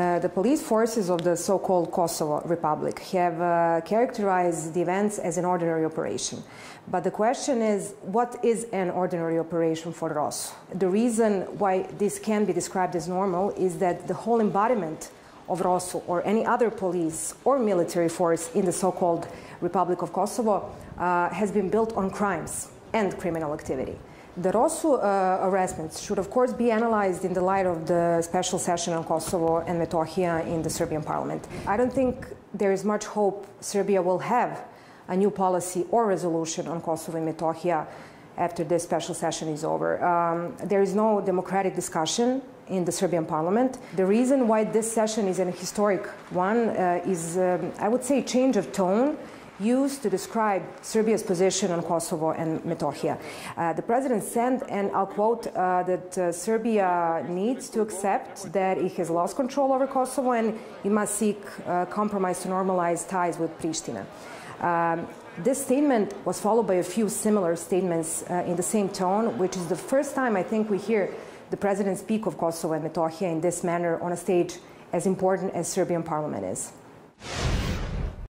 Uh, the police forces of the so called Kosovo Republic have uh, characterized the events as an ordinary operation. But the question is what is an ordinary operation for ROSU? The reason why this can be described as normal is that the whole embodiment of ROSU or any other police or military force in the so called Republic of Kosovo uh, has been built on crimes and criminal activity. The ROSU uh, arrestments should, of course, be analyzed in the light of the special session on Kosovo and Metohija in the Serbian parliament. I don't think there is much hope Serbia will have a new policy or resolution on Kosovo and Metohija after this special session is over. Um, there is no democratic discussion in the Serbian parliament. The reason why this session is an historic one uh, is, um, I would say, change of tone used to describe Serbia's position on Kosovo and Metohija. Uh, the president said, and I'll quote, uh, that uh, Serbia needs to accept that it has lost control over Kosovo and it must seek uh, compromise to normalize ties with Pristina. Um, this statement was followed by a few similar statements uh, in the same tone, which is the first time I think we hear the president speak of Kosovo and Metohija in this manner on a stage as important as Serbian parliament is.